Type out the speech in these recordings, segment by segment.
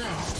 First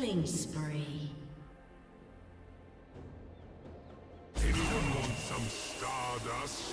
Killing spree. Anyone want some stardust?